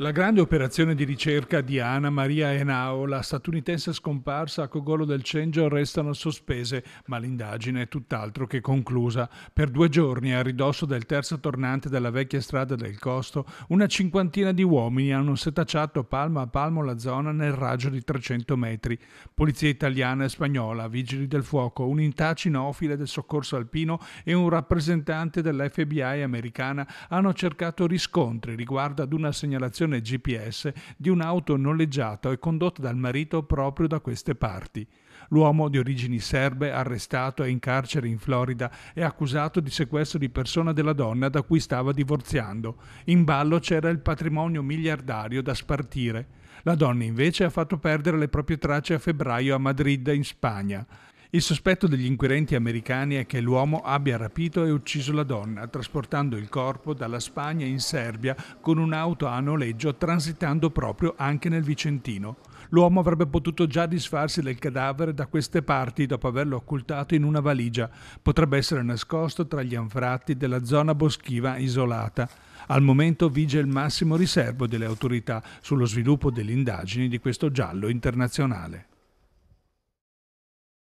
La grande operazione di ricerca di Anna Maria Henao, la statunitense scomparsa a Cogolo del Cengio, restano sospese, ma l'indagine è tutt'altro che conclusa. Per due giorni, a ridosso del terzo tornante della vecchia strada del Costo, una cinquantina di uomini hanno setacciato palmo a palmo la zona nel raggio di 300 metri. Polizia italiana e spagnola, vigili del fuoco, unità cinofile del soccorso alpino e un rappresentante dell'FBI americana hanno cercato riscontri riguardo ad una segnalazione posizione GPS di un'auto noleggiata e condotta dal marito proprio da queste parti. L'uomo di origini serbe, arrestato e in carcere in Florida, è accusato di sequestro di persona della donna da cui stava divorziando. In ballo c'era il patrimonio miliardario da spartire. La donna invece ha fatto perdere le proprie tracce a febbraio a Madrid, in Spagna. Il sospetto degli inquirenti americani è che l'uomo abbia rapito e ucciso la donna, trasportando il corpo dalla Spagna in Serbia con un'auto a noleggio transitando proprio anche nel Vicentino. L'uomo avrebbe potuto già disfarsi del cadavere da queste parti dopo averlo occultato in una valigia. Potrebbe essere nascosto tra gli anfratti della zona boschiva isolata. Al momento vige il massimo riservo delle autorità sullo sviluppo delle indagini di questo giallo internazionale.